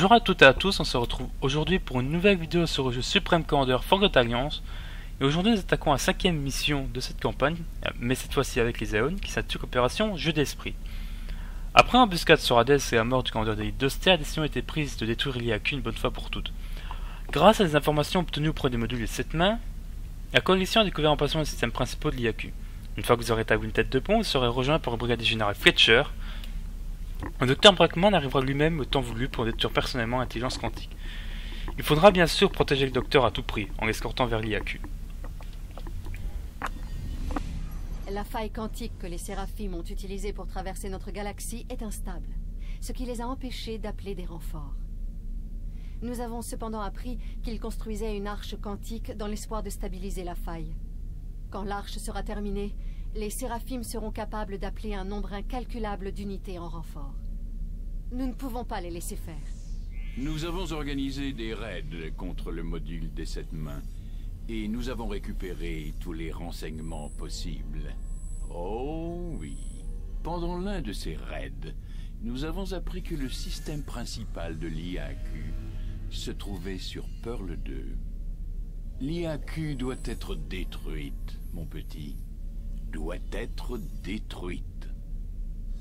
Bonjour à toutes et à tous, on se retrouve aujourd'hui pour une nouvelle vidéo sur le jeu Supreme Commander Forgotten Alliance. Et aujourd'hui nous attaquons la cinquième mission de cette campagne, mais cette fois-ci avec les Aeon, qui s'attire opération Jeu d'Esprit. Après un sur Hades et la mort du commandeur d'élite d'Ostea, la décision a été prise de détruire l'IAQ une bonne fois pour toutes. Grâce à des informations obtenues auprès des modules de cette main, la coalition a découvert en passant les systèmes principaux de l'IAQ. Une fois que vous aurez établi une tête de pont, vous serez rejoint par le brigadier général Fletcher, le docteur Brackman arrivera lui-même au temps voulu pour détruire personnellement l'intelligence quantique. Il faudra bien sûr protéger le docteur à tout prix, en l'escortant vers l'IAQ. La faille quantique que les séraphimes ont utilisée pour traverser notre galaxie est instable, ce qui les a empêchés d'appeler des renforts. Nous avons cependant appris qu'ils construisaient une arche quantique dans l'espoir de stabiliser la faille. Quand l'arche sera terminée, les séraphimes seront capables d'appeler un nombre incalculable d'unités en renfort. Nous ne pouvons pas les laisser faire. Nous avons organisé des raids contre le module des sept mains. Et nous avons récupéré tous les renseignements possibles. Oh oui. Pendant l'un de ces raids, nous avons appris que le système principal de l'IAQ se trouvait sur Pearl 2. L'IAQ doit être détruite, mon petit doit être détruite.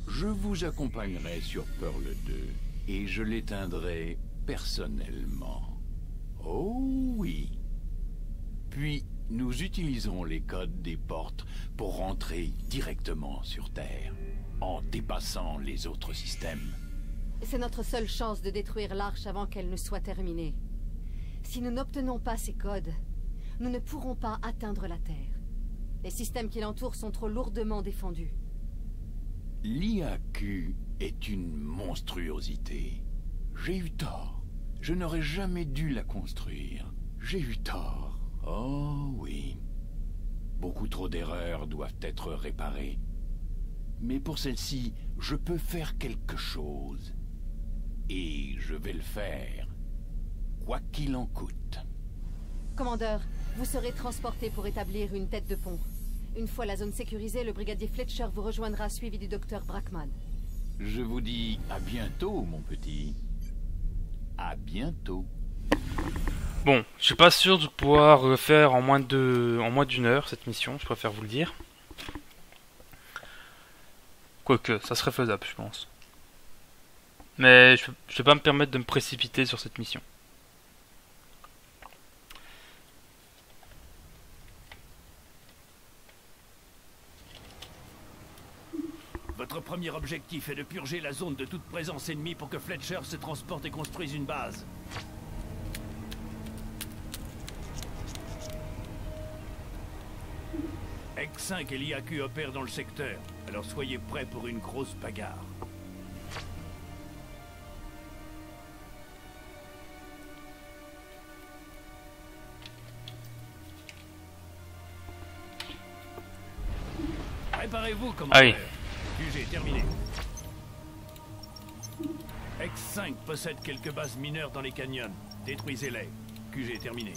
Je vous accompagnerai sur Pearl 2 et je l'éteindrai personnellement. Oh oui. Puis nous utiliserons les codes des portes pour rentrer directement sur Terre, en dépassant les autres systèmes. C'est notre seule chance de détruire l'arche avant qu'elle ne soit terminée. Si nous n'obtenons pas ces codes, nous ne pourrons pas atteindre la Terre. Les systèmes qui l'entourent sont trop lourdement défendus. L'IAQ est une monstruosité. J'ai eu tort. Je n'aurais jamais dû la construire. J'ai eu tort. Oh oui. Beaucoup trop d'erreurs doivent être réparées. Mais pour celle-ci, je peux faire quelque chose. Et je vais le faire. Quoi qu'il en coûte. Commandeur, vous serez transporté pour établir une tête de pont. Une fois la zone sécurisée, le brigadier Fletcher vous rejoindra suivi du docteur Brackman. Je vous dis à bientôt, mon petit. À bientôt. Bon, je suis pas sûr de pouvoir le faire en moins de, en moins d'une heure cette mission. Je préfère vous le dire. Quoique, ça serait faisable, je pense. Mais je, je vais pas me permettre de me précipiter sur cette mission. Votre premier objectif est de purger la zone de toute présence ennemie pour que Fletcher se transporte et construise une base. X5 et l'IAQ opèrent dans le secteur, alors soyez prêts pour une grosse bagarre. Préparez-vous, commandeur. QG terminé. X5 possède quelques bases mineures dans les canyons. Détruisez-les. QG terminé.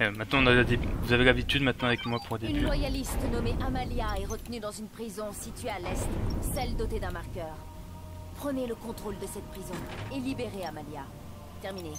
Eh, maintenant, on a des- vous avez l'habitude maintenant avec moi pour des Une loyaliste nommée Amalia est retenue dans une prison située à l'est, celle dotée d'un marqueur. Prenez le contrôle de cette prison et libérez Amalia. Terminé.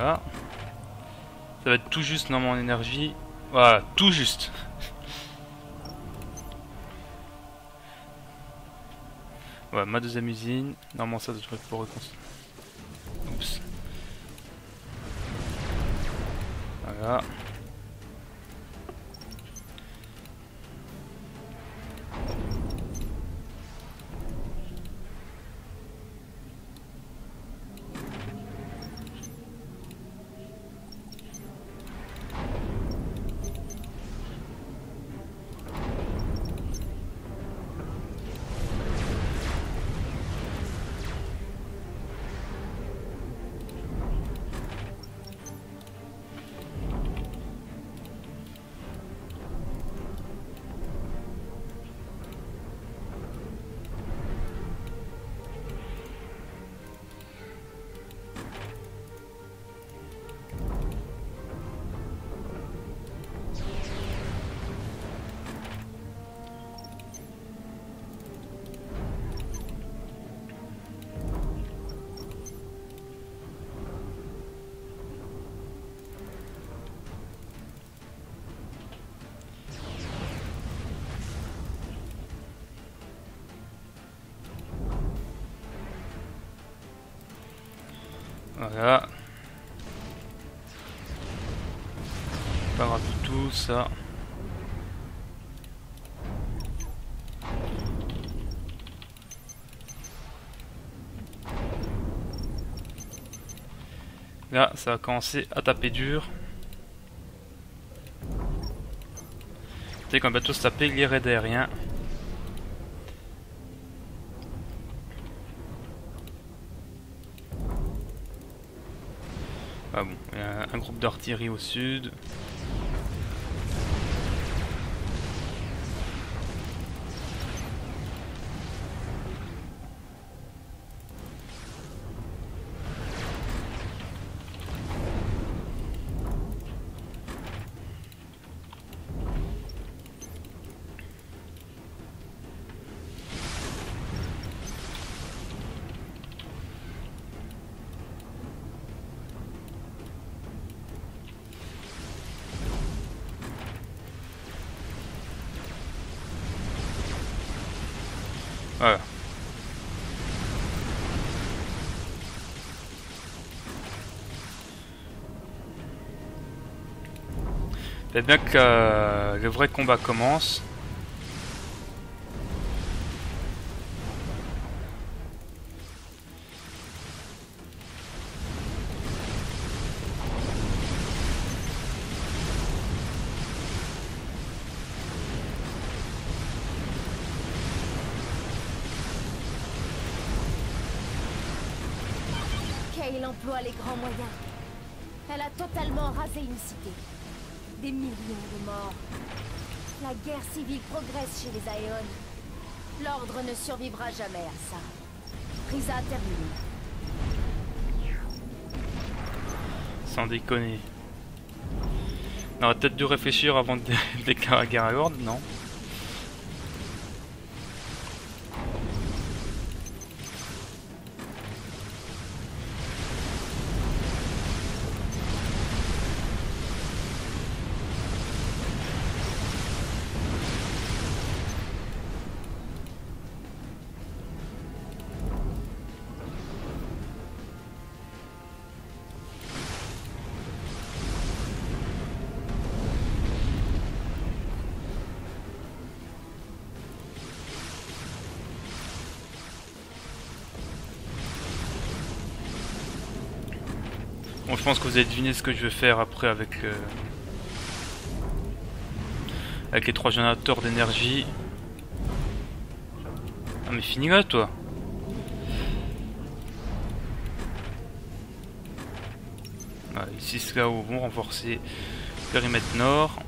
Voilà. Ça va être tout juste dans mon énergie. Voilà, tout juste. Voilà, ma deuxième usine. Normalement, ça devrait pouvoir reconstruire. Oups. Voilà. Voilà. Pas grave du tout ça. Là, ça va commencer à taper dur. Dès qu'un bateau se tapait, il irait derrière. Ah bon, un groupe d'artillerie au sud. Voilà. Peut-être bien que euh, le vrai combat commence. Guerre civile progresse chez les Aeon. L'ordre ne survivra jamais à ça. Risa a terminé. Sans déconner. On aurait peut-être dû réfléchir avant de dé- déclarer la guerre à l'ordre, non je pense que vous avez deviné ce que je vais faire après avec, euh, avec les trois générateurs d'énergie. Ah mais fini là toi Ici c'est là où vont renforcer périmètre nord.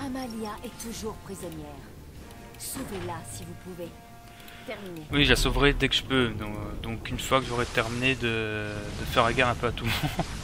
Amalia est toujours prisonnière. Sauvez-la si vous pouvez. Oui, je la sauverai dès que je peux. Donc, euh, donc une fois que j'aurai terminé de, de faire la guerre un peu à tout le monde.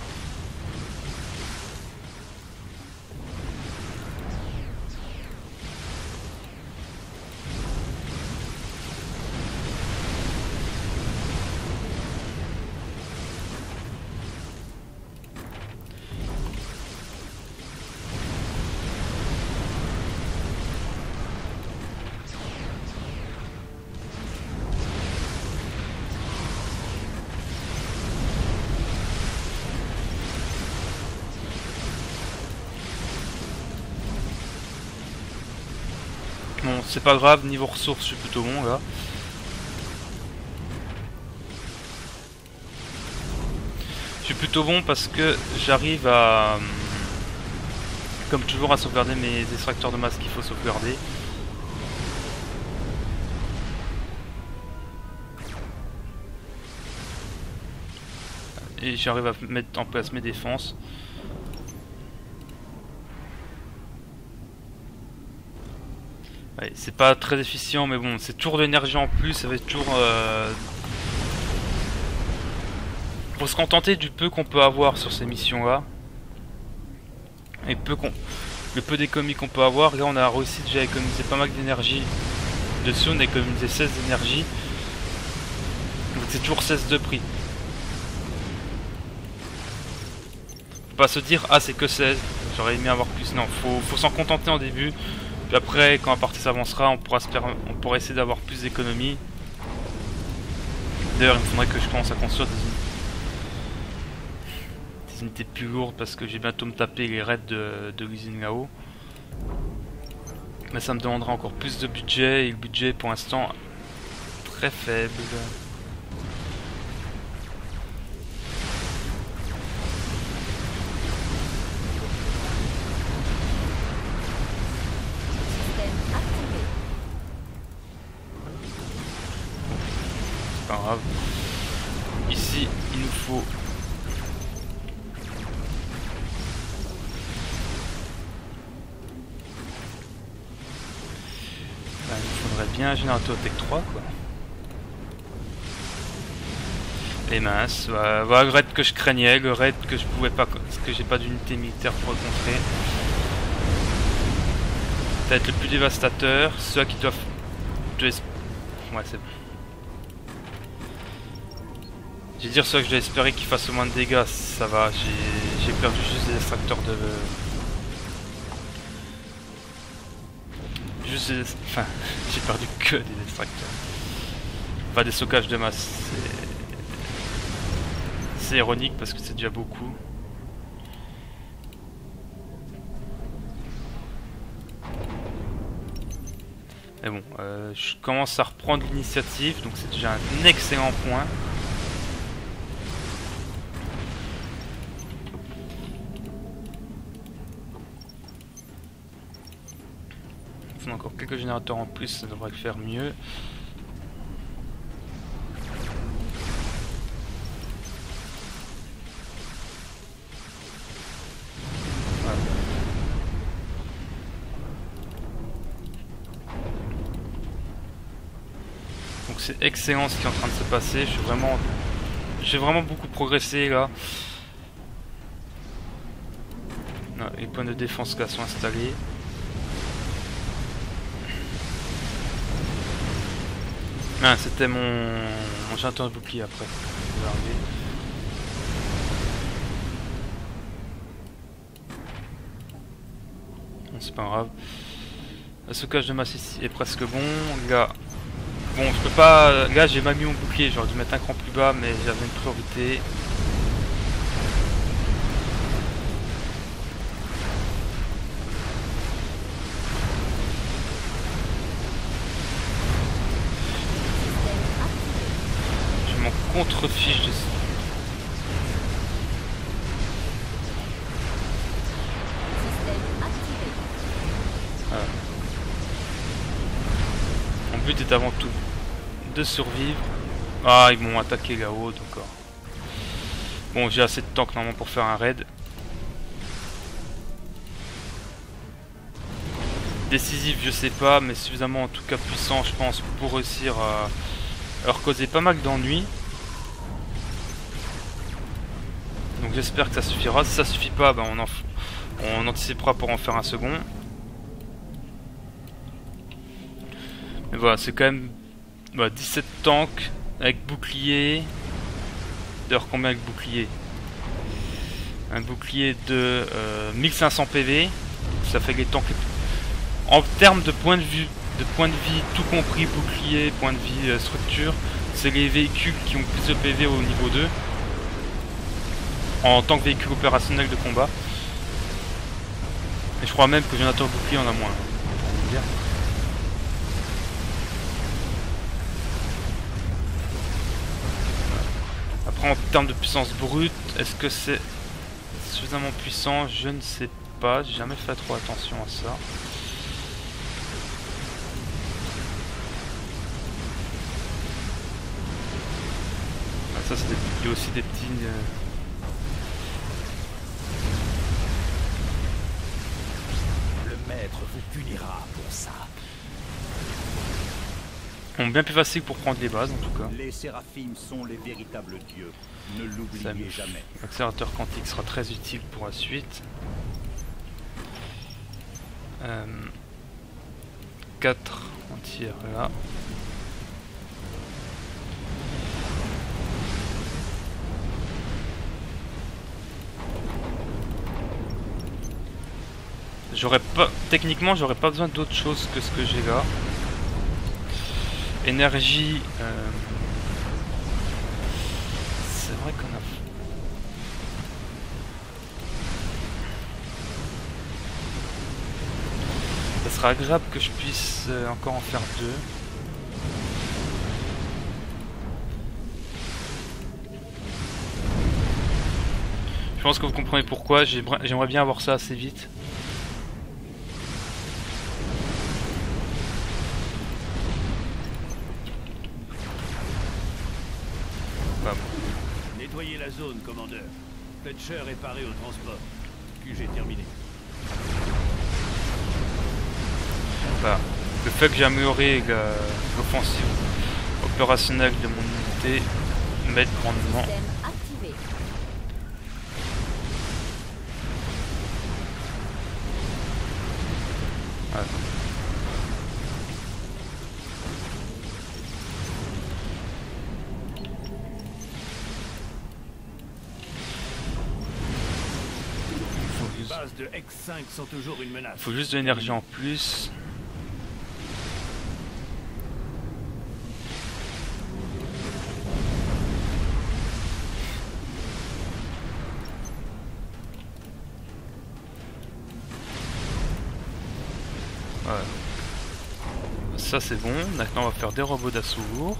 c'est pas grave, niveau ressources, je suis plutôt bon là. Je suis plutôt bon parce que j'arrive à, comme toujours, à sauvegarder mes extracteurs de masse qu'il faut sauvegarder. Et j'arrive à mettre en place mes défenses. C'est pas très efficient, mais bon, c'est toujours de l'énergie en plus, ça va être toujours... Euh... Faut se contenter du peu qu'on peut avoir sur ces missions-là. Et peu qu'on... Le peu d'économies qu'on peut avoir, là on a réussi déjà à économiser pas mal d'énergie. Dessus on a économisé 16 d'énergie. Donc c'est toujours 16 de prix. Faut pas se dire, ah c'est que 16, j'aurais aimé avoir plus. Non, faut s'en contenter en début. Puis après, quand la partie s'avancera, on pourra se on pourra essayer d'avoir plus d'économies. D'ailleurs, il me faudrait que je commence à construire des unités plus lourdes parce que j'ai bientôt me taper les raids de, de l'usine là-haut. Mais ça me demandera encore plus de budget et le budget pour l'instant très faible. Ici, il nous faut... Bah, il faudrait bien un générateur Tech 3 quoi. Les minces, voilà, raid que je craignais, le raid que je pouvais pas, parce que j'ai pas d'unité militaire pour le contrer. Peut-être le plus dévastateur, ceux qui doivent... Ouais c'est bon. Je vais dire ça que je dois espérer qu'il fasse au moins de dégâts, ça va, j'ai j'ai perdu juste des extracteurs de... Juste des... Enfin, j'ai perdu que des extracteurs. Pas des stockages de masse, c'est... C'est ironique parce que c'est déjà beaucoup. Mais bon, euh, je commence à reprendre l'initiative, donc c'est déjà un excellent point. Générateurs en plus, ça devrait le faire mieux. Donc c'est excellent ce qui est en train de se passer. Je suis vraiment, j'ai vraiment beaucoup progressé là. Ah, les points de défense là sont installés. Ah, c'était mon, mon chanteur de bouclier après. C'est pas grave. Le stockage de masse ici est presque bon. Là, bon, je peux pas. Là, j'ai mal mis mon bouclier. J'aurais dû mettre un cran plus bas, mais j'avais une priorité. De. Mon but est avant tout de survivre. Ah, ils m'ont attaqué là-haut, d'accord. Bon, j'ai assez de tanks normalement pour faire un raid. Décisif, je sais pas, mais suffisamment en tout cas puissant, je pense, pour réussir à leur causer pas mal d'ennuis. J'espère que ça suffira. Si ça suffit pas, ben on, anticipera pour en faire un second. Mais voilà, c'est quand même voilà, 17 tanks avec bouclier. D'ailleurs, combien avec bouclier? Un bouclier de euh, 1500 PV. Ça fait les tanks. En termes de point de vue, de point de vie, tout compris bouclier, point de vie, euh, structure, c'est les véhicules qui ont plus de PV au niveau 2. En tant que véhicule opérationnel de combat. Et je crois même que Jonathan Bouclier en a moins. Après, en termes de puissance brute, est-ce que c'est suffisamment puissant? Je ne sais pas. J'ai jamais fait trop attention à ça. Ah, ça, c'est aussi des petits. euh, punira pour ça. Bon, bien plus facile pour prendre les bases en tout cas. Les séraphimes sont les véritables dieux. Ne l'oubliez jamais. L'accélérateur quantique sera très utile pour la suite. 4 entières là. J'aurais pas... Techniquement, j'aurais pas besoin d'autre chose que ce que j'ai là. Énergie... Euh, c'est vrai qu'on a... Ça sera agréable que je puisse euh, encore en faire deux. Je pense que vous comprenez pourquoi, j'aimerais bien avoir ça assez vite. Au transport. QG terminé. le fait que j'ai la- l'offensive opérationnelle de mon unité m'aide grandement. 5. Faut juste de l'énergie en plus. Voilà. Ça c'est bon, maintenant on va faire des robots d'assaut.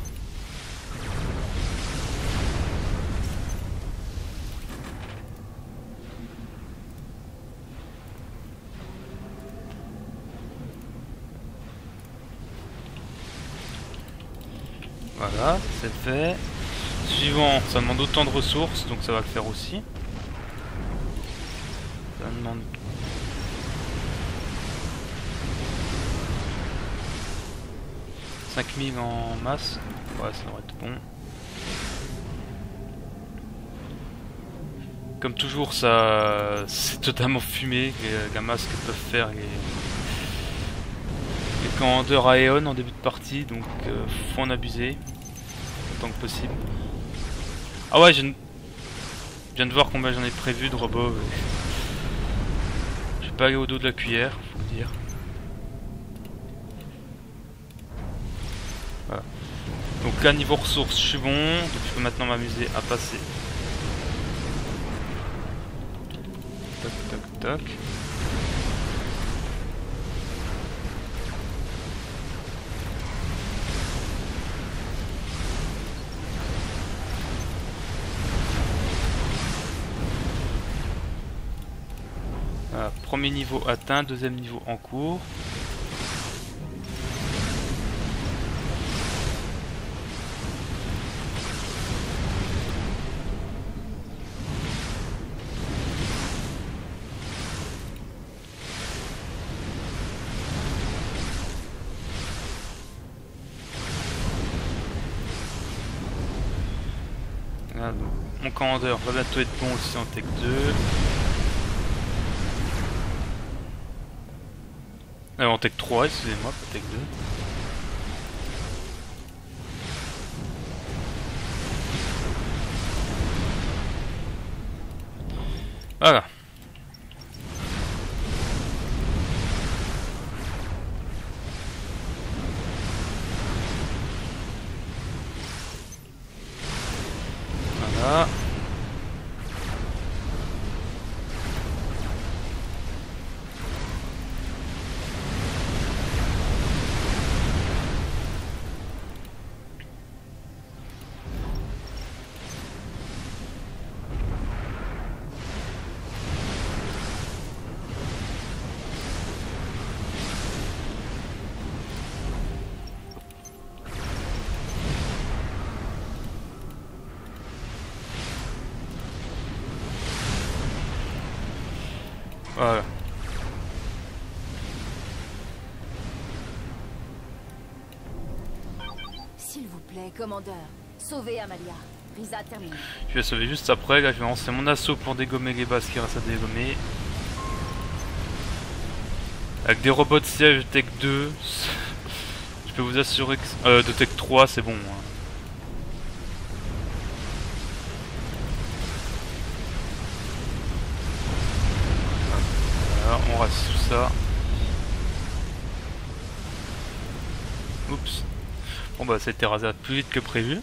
Voilà, c'est fait. Suivant, ça demande autant de ressources, donc ça va le faire aussi. Ça demande... « 5000 en masse. Ouais, ça devrait être bon. Comme toujours, ça, c'est totalement fumé, la masse que peuvent faire les, les commandeurs Aeon en début de partie, donc euh, faut en abuser autant que possible. Ah ouais, je viens de- voir combien j'en ai prévu de robots. Je vais pas aller au dos de la cuillère, faut le dire. Voilà. Donc là, niveau ressources, je suis bon, donc je peux maintenant m'amuser à passer. Toc toc toc. Premier niveau atteint, deuxième niveau en cours. Mon commandeur va bientôt être bon aussi en Tech 2. Euh, en Tech 3, excusez-moi, pas Tech 2. Voilà. Voilà. S'il vous plaît, commandeur, sauvez Amalia. Risa termine. Je vais sauver juste après. Là, je vais lancer mon assaut pour dégommer les bases qui restent à dégommer. Avec des robots de siège Tech 2, je peux vous assurer que... Euh, de Tech 3, c'est bon. hein. Oups. Bon bah c'était rasé plus vite que prévu.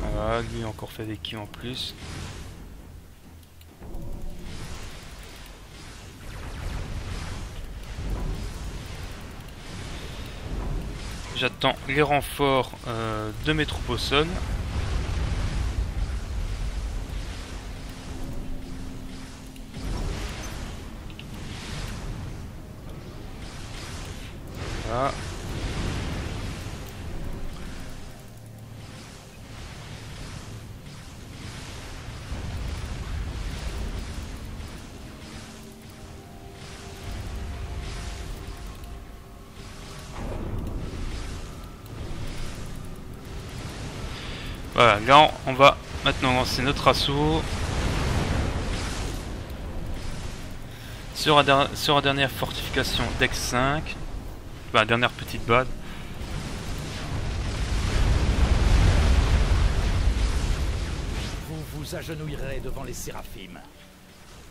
Voilà, lui encore fait des kills en plus. J'attends les renforts euh, de mes Voilà, là on va maintenant lancer notre assaut. Sur la, der- sur la dernière fortification Dex 5. Bah, dernière petite base. Vous vous agenouillerez devant les séraphimes.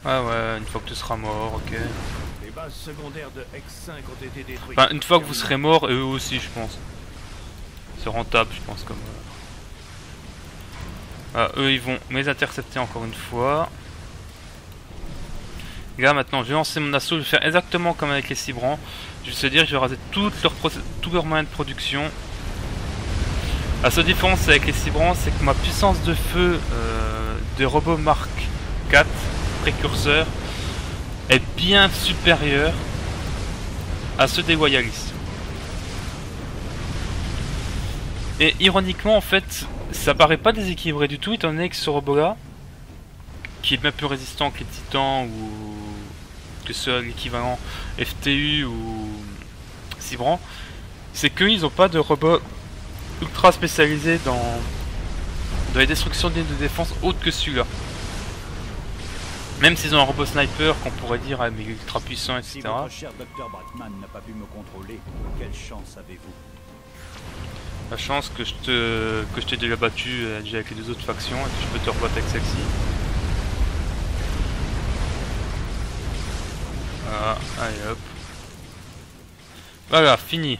Ouais, ouais, une fois que tu seras mort, ok. Les bases secondaires de X5 ont été détruites. Enfin, une fois que vous serez mort, et eux aussi, je pense. C'est rentable, je pense, comme. Voilà, eux, ils vont me les intercepter encore une fois. Là, maintenant, je vais lancer mon assaut. Je vais faire exactement comme avec les Cibrans. Je vais se dire je vais raser toutes leurs tous leurs moyens de production. La seule différence avec les Cibrans, c'est que ma puissance de feu euh, des robots Mark 4 précurseurs est bien supérieure à ceux des Loyalistes. Et ironiquement, en fait, ça paraît pas déséquilibré du tout, étant donné que ce robot-là, qui est bien plus résistant que les titans ou que ce l'équivalent FTU ou Cibran, c'est qu'ils ont pas de robot ultra spécialisé dans, dans les destructions d'îles de défense autres que celui-là. Même s'ils ont un robot sniper qu'on pourrait dire ah, mais ultra puissant, etc. La chance que je te que je t'ai déjà battu euh, déjà avec les deux autres factions et que je peux te rebattre avec celle-ci. Voilà, allez hop. Voilà, fini.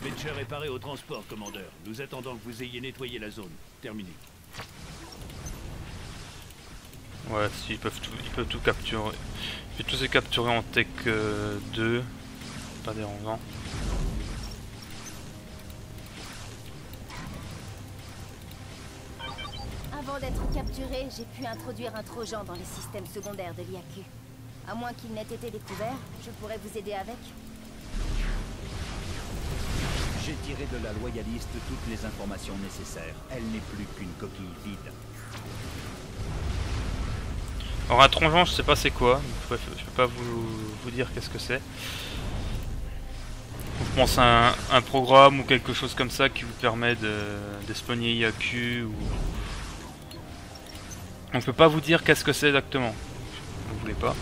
Fletcher est paré au transport, commandeur. Nous attendons que vous ayez nettoyé la zone. Terminé. Ouais, si, ils peuvent tout, ils peuvent tout capturer. Je vais tous les capturer en tech euh, 2. Pas dérangeant. Avant d'être capturé, j'ai pu introduire un trojan dans les systèmes secondaires de l'IAQ. À moins qu'il n'ait été découvert, je pourrais vous aider avec. J'ai tiré de la loyaliste toutes les informations nécessaires. Elle n'est plus qu'une coquille vide. Alors un trongeant, je sais pas c'est quoi. Je peux, je peux pas vous, vous dire qu'est-ce que c'est. Je pense un, un programme ou quelque chose comme ça qui vous permet de d'espionner IAQ ou... On peut pas vous dire qu'est-ce que c'est exactement. Vous voulez pas.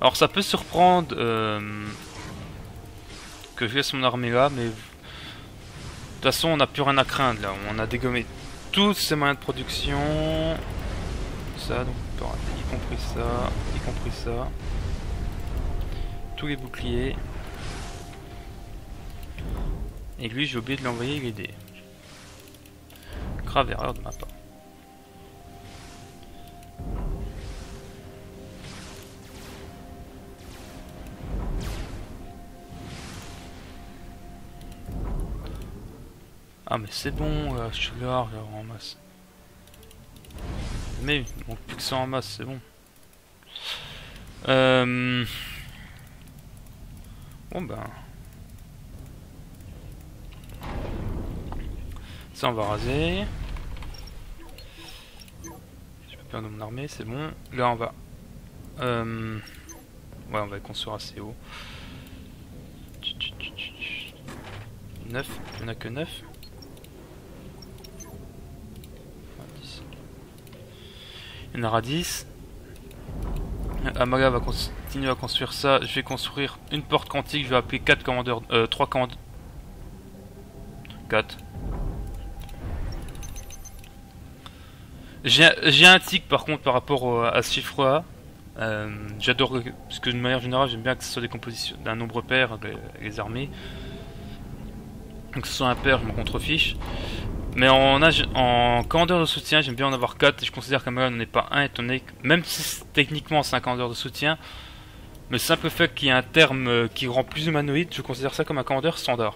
Alors ça peut surprendre euh, que je laisse mon armée là, mais de toute façon on n'a plus rien à craindre là. On a dégommé tous ces moyens de production. Ça, donc y compris ça, y compris ça. Tous les boucliers. Et lui j'ai oublié de l'envoyer l'aider. Grave erreur de ma part. Ah mais c'est bon, là, je suis large en masse. Mais il plus que ça en masse, c'est bon. Euh... Bon ben... Ça on va raser. Je peux perdre mon armée, c'est bon. Là on va... Euh... Ouais on va construire assez haut. 9, il n'y en a que 9. Il y en aura 10. Amaga va continuer à construire ça. Je vais construire une porte quantique. Je vais appeler 4 commandeurs. Euh, 3 commandeurs. 4. J'ai j'ai un tic par contre par rapport au- à ce chiffre-là. Euh, J'adore, parce que de manière générale, j'aime bien que ce soit des compositions d'un nombre pair, les, les armées. Donc que ce soit un pair, je m'en contrefiche. Mais en, en commandeur de soutien, j'aime bien en avoir 4 et je considère qu'un n'en est pas un, que, même si techniquement c'est un commandeur de soutien, le simple fait qu'il y ait un terme euh, qui rend plus humanoïde, je considère ça comme un commandeur standard.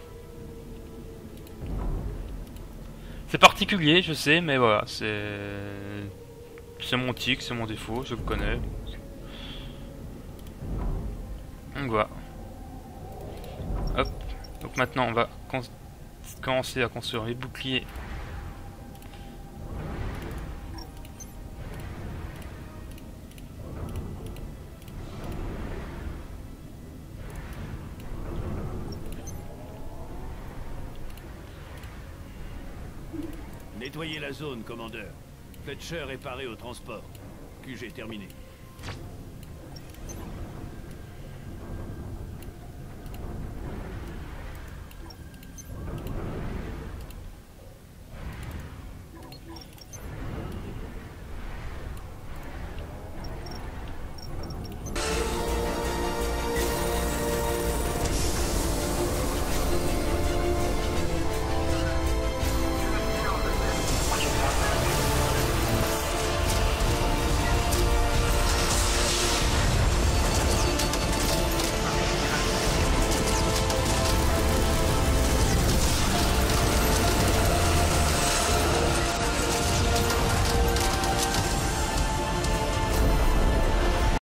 C'est particulier, je sais, mais voilà, c'est. C'est mon tic, c'est mon défaut, je le connais. Donc voilà. Hop. Donc maintenant, on va commencer à construire les boucliers. Nettoyez la zone, commandeur. Fletcher est paré au transport. QG terminé.